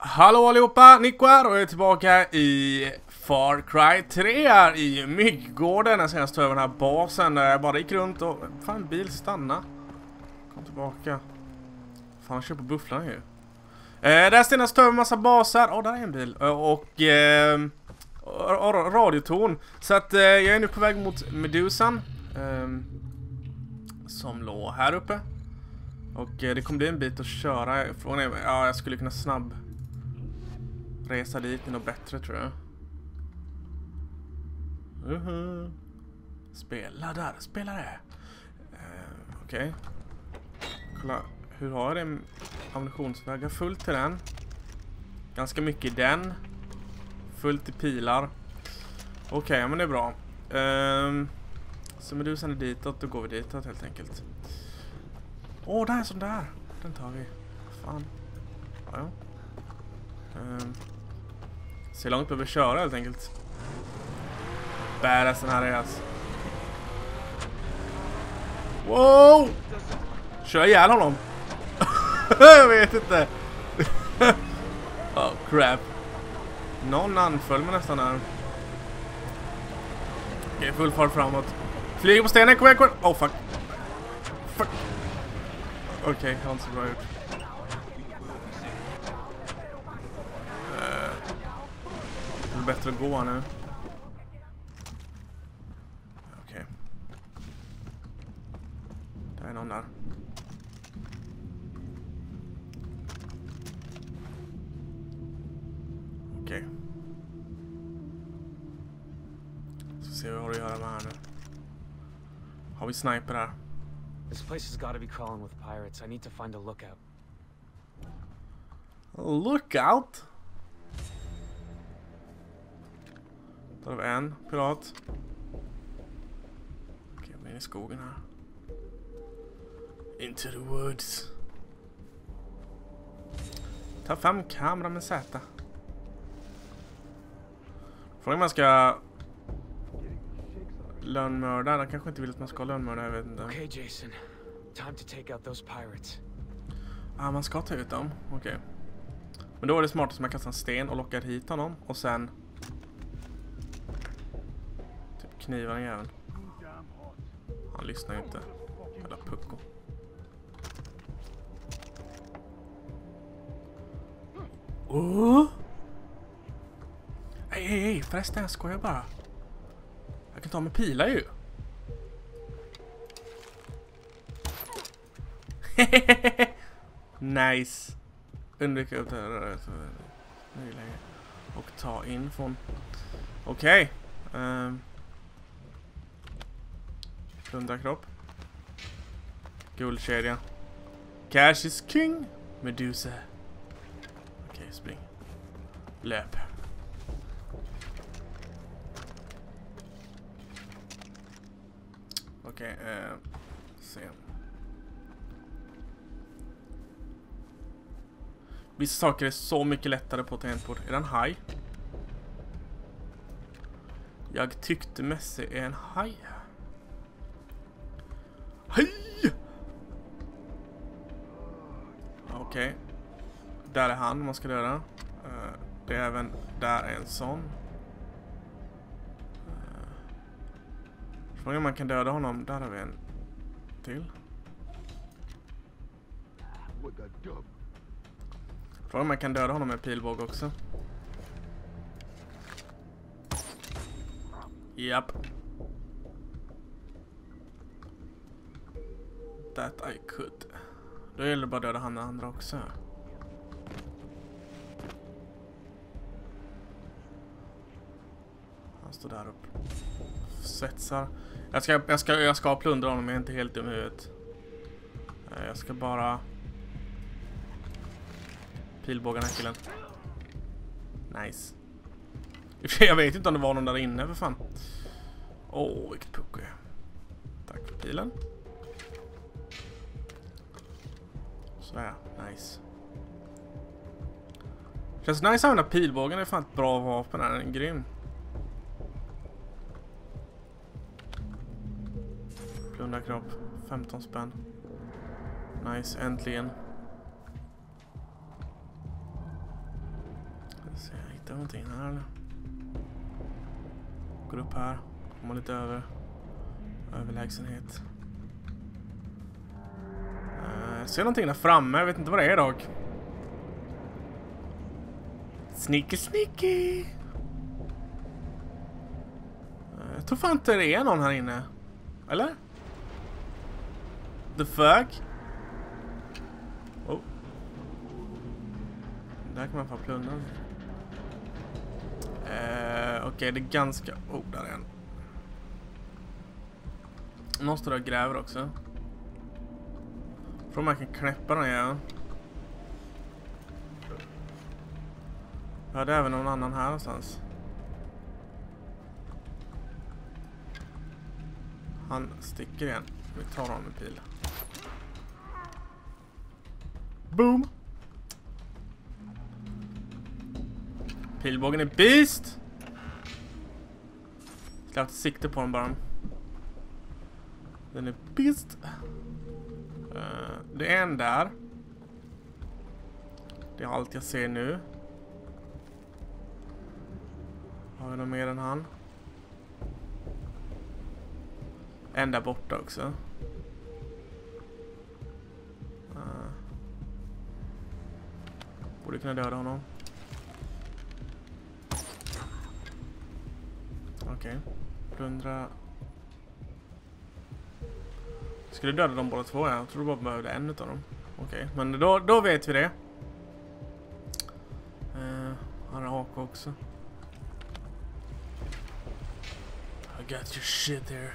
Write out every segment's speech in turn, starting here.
Hallå allihopa, Nico här och jag är tillbaka i Far Cry 3 här i Mygggården. Jag senast tog över den här basen där jag bara gick runt och... Fan, en bil stanna. Kom tillbaka. Fan, han kör på bufflarna ju. Eh, där senast tog jag över en massa baser. Åh, oh, där är en bil. Eh, och... Eh, radiotorn. Så att eh, jag är nu på väg mot Medusan. Eh, som låg här uppe. Och eh, det kommer bli en bit att köra. Frågan är, ja, jag skulle kunna snabb resa dit med något bättre tror jag. Uh -huh. Spela där, spela det. Uh, Okej. Okay. Kolla, hur har jag det? Ammunitionsvägar fullt till den. Ganska mycket i den. Fullt i pilar. Okej, okay, men det är bra. Um, så medusan är ditåt, då går vi ditåt helt enkelt. Åh, oh, där är sån där. Den tar vi. Fan. Ja, ja. Um, så långt behöver köra helt enkelt. Badass den här är alltså. Wow! Kör ihjäl honom. jag vet inte. oh crap. Någon anföll mig nästan här. Okej, full fart framåt. Flyger på stenen, kom igen, kom igen. Oh fuck. Fuck. Okej, okay, inte så bra gjort. Bättre att gå nu. Okej. Okay. Där är någon där. Okej. Okay. Så ser vi vad att göra med här nu. Har vi sniper här? This place has got to be crawling with pirates. I need to find a lookout. Lookout? Där vi en pirat. Okej, in i skogen här. Into the woods. Ta fram kameran med Z. Frågan om man ska lönnmörda. De kanske inte vill att man ska lönnmörda, jag vet inte. Okej okay, Jason. Time to take out those pirates. Ah, man ska ta ut dem. Okej. Okay. Men då är det smart att man kastar en sten och lockar hit honom och sen knivar den jäveln. Han lyssnar ju inte. Jävla pucko. Oh! Hej, hej, hej, förresten jag skojar bara. Jag kan ta med pilar ju. nice. Undvika upp och ta infon. Okej. Okay. Um. Plundrarkropp. Guldkedja. Cash is king. Medusa. Okej, okay, spring. Löp. Okej, okay, eh, se. Vissa saker är så mycket lättare på tangentbord. Är den haj? Jag tyckte Messi är en haj. Hej! Okej. Okay. Där är han man ska döda. Eh, det är även där är en sån. Eh, Frågan om man kan döda honom. Där har vi en till. Frågan om man kan döda honom med pilbåge också. Japp. That I could. Då gäller det bara att döda han andra också. Han står där uppe. Svetsar. Jag ska, jag ska, jag ska plundra honom, jag är inte helt dum i huvudet. Eh, jag ska bara... Pilbåga den här killen. Nice. Jag vet inte om det var någon där inne för fan. Åh, oh, vilket pucko. Tack för pilen. Sådär, nice. Känns nice att använda pilbågen, det är fan ett bra vapen här, den är grym. Plundarkropp, 15 spänn. Nice, äntligen. Se, jag hittar någonting här eller? Går upp här. Kommer lite över. Överlägsenhet. Jag ser någonting där framme. Jag vet inte vad det är dock. Sneaky sneaky! Jag tror fan inte det är någon här inne. Eller? The fuck? Oh. Där kan man få plundra. Eh, Okej, det är ganska... Oh, där är en. Någon står där och gräver också. Tror man kan knäppa den igen. Ja, det är även någon annan här någonstans. Han sticker igen. Vi tar honom med pil. Boom! Pilbågen är beast! Ska sikte på den bara. Den är beast. Det är en där. Det är allt jag ser nu. Har vi någon mer än han? En där borta också. Uh, borde kunna döda honom. Okej. Okay. Plundra. Skulle döda dem båda två? Jag tror du bara behövde en utav dem. Okej, okay. men då, då vet vi det. Uh, han har AK också. I got your shit there.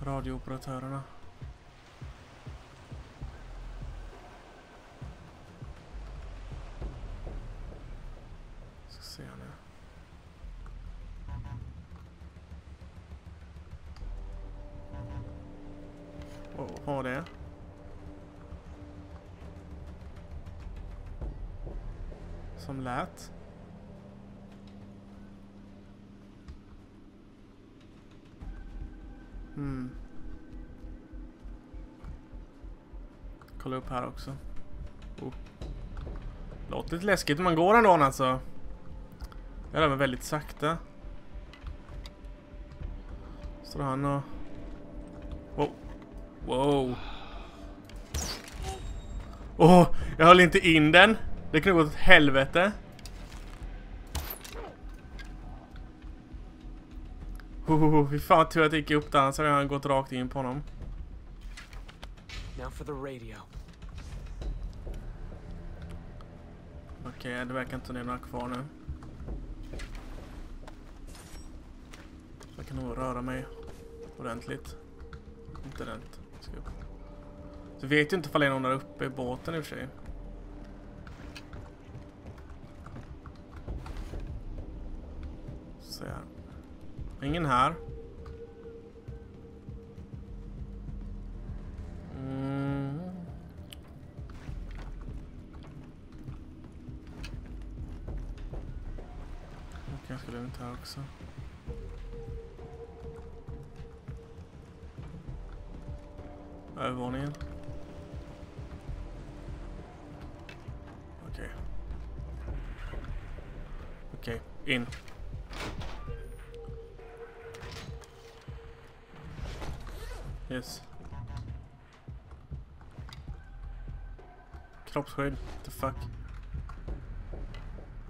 Radiooperatörerna. That. Hmm. Kolla upp här också. Oh. Låter lite läskigt. Man går ändå alltså. Jag rör mig väldigt sakta. Står han och... Wow. Wow. Åh, oh, jag höll inte in den. Det kunde gått åt helvete. Oh, fy fan tur att jag gick upp där, så hade jag gått rakt in på honom. Now for the radio. Okej, okay, det verkar inte det några kvar nu. Jag kan nog röra mig ordentligt. Inte. Ska upp. Så vet ju inte ifall det är någon där uppe i båten i och för sig. Så här. Ingen här. Mm. Kanske ganska lugnt här också. Övervåningen. Okej. Okej, in. Yes. Kroppsskydd. The fuck.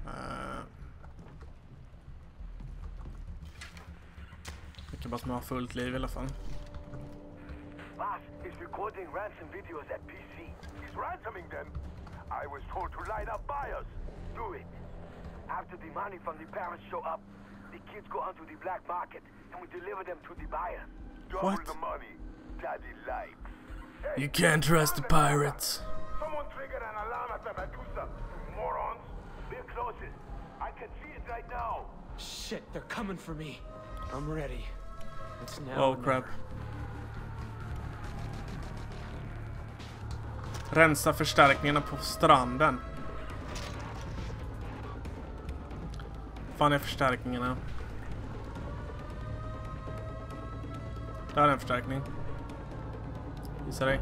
Uh. Jag kan bara som ha fullt liv i alla fall. Boss is recording ransom videos at PC. He's ransoming them? I was told to line up buyers. Do it. After the money from the parents show up, the kids go onto the black market and we deliver them to the buyer. Double What? the money. Daddy likes. You can't trust the pirates. Someone triggered an alarm at the Medusa. Morons. We're closest. I can see it right now. Shit, they're coming for me. I'm ready. It's now. Oh crap. never. Rensa förstärkningarna på stranden. fan är förstärkningarna? Där är en förstärkning. Visa dig.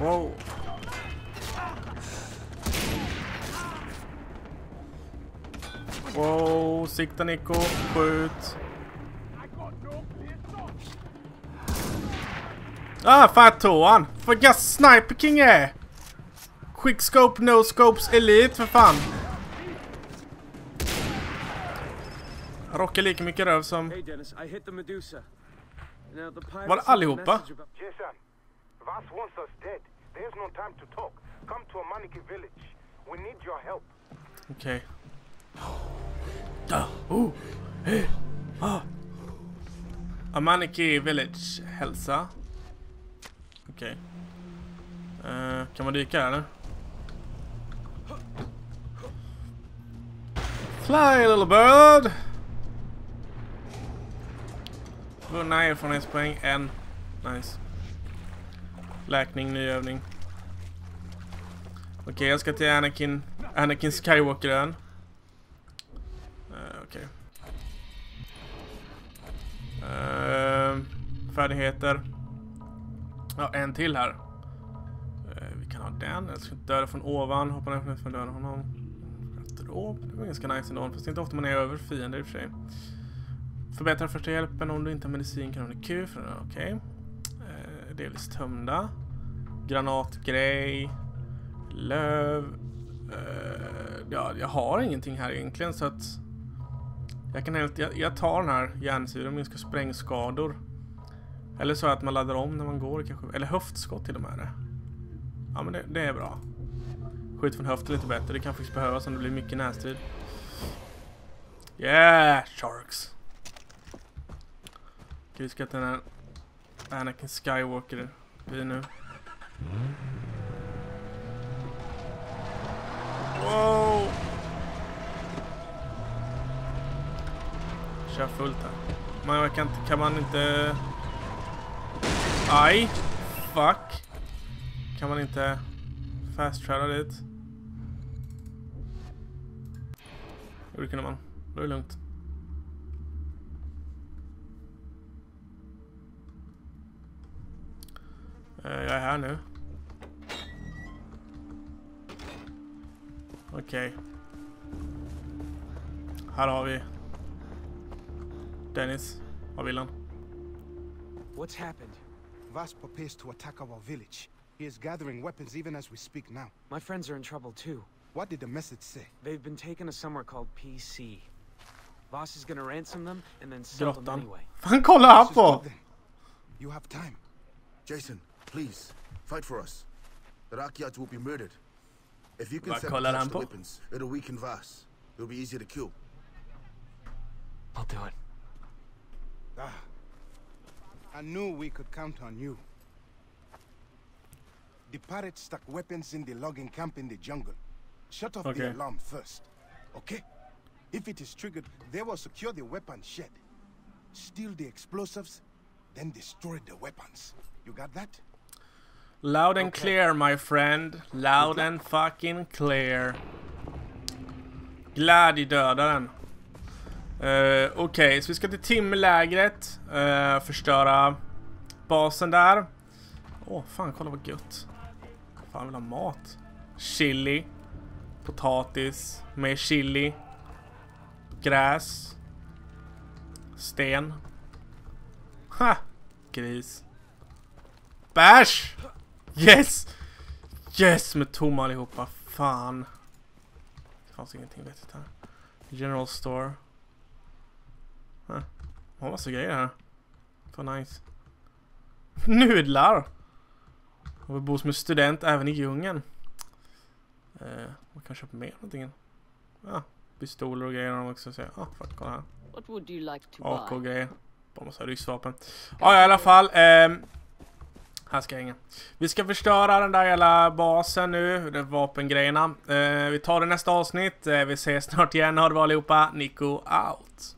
Wow. Wow, sikta Nico. Skjut. Ah, fan jag tog han. Vad gas Sniper King är. Quickscope, no scopes, elite för fan. Jag rockar lika mycket röv som... Hey, Dennis, I hit the Medusa. Now the pirates Var allihopa? Jason, Vass wants us dead. There's no time to talk. Come to Amaniki village. We need your help. Okej. Da, oh, eh, ah. Amaniki Village, hälsa. Okej. Eh, kan man dyka här eller? Fly little bird! Vunna erfarenhetspoäng, en. Nice. Läkning, ny övning. Okej, jag ska till Anakin, Anakin Skywalker-ön. Uh, Okej. Eh, färdigheter. Ja, en till här. Uh, vi kan ha den. Jag ska döda från ovan. Hoppa ner från döda honom. Garderob? Det var ganska nice ändå. Fast det är inte ofta man är över fiender i och för sig. Förbättra första hjälpen. Om du inte har medicin kan du ha Q. för- Okej. Eh, delvis tömda. Granatgrej. Löv. Eh, ja, jag har ingenting här egentligen så att jag kan helt, jag, jag tar den här järnsyran och minskar sprängskador. Eller så att man laddar om när man går kanske. Eller höftskott till och med. det. Ja men det, det är bra. Skjut från höften lite bättre. Det kan faktiskt behövas om det blir mycket närstrid. Yeah, sharks. Okej, vi ska till den här Anakin Skywalker vi nu. Wow! Kör fullt här. Man jag kan, inte- kan man inte... Aj! Fuck! Kan man inte fast travela dit? Jo, det kunde man. Då är det lugnt. Jag är här nu. Okej. Här har vi Dennis. Vad vill han? What's happened? Vas prepares to attack our village. He is gathering weapons even as we speak now. My friends are in trouble too. What did the message say? They've been taken to somewhere called PC. Voss is gonna ransom them and then sell them Grottan. anyway. Fan kolla här This is på! good then. You have time. Jason, please, fight for us. The Rakyat will be murdered. If you can Vad set kollar the weapons, it'll weaken Vas. It'll be easier to kill. I'll do it. Ah. I knew we could count on you. The pirates stuck weapons in the logging camp in the jungle. Shut off Okay. the alarm first. Okay? If it is triggered, they will secure the weapon shed. Steal the explosives, then destroy the weapons. You got that? Loud and clear my friend. Loud and fucking clear. Glädjedödaren. Uh, Okej, så vi ska till timmerlägret. Uh, förstöra basen där. Åh, fan kolla vad gött. Fan vill ha mat. Chili. Potatis. Mer chili. Gräs. Sten. Ha! Gris. Bärs! Yes! Yes med tomma allihopa. Fan. Det fanns ingenting vettigt här. General store. Huh. Har massa grejer här. Fan nice. Nudlar! Och vi bor som en student även i djungeln. Eh, man kan köpa mer någonting. Ja, pistoler och grejer har de också. Så, ja, fuck, kolla här. What would you like to buy? AK-grejer. Bara massa ryssvapen. Ja, ja, i alla fall. ehm, här ska jag hänga. Vi ska förstöra den där jävla basen nu, de vapengrejerna. Eh, vi tar det nästa avsnitt. Eh, vi ses snart igen. Ha det bra allihopa. Nico out.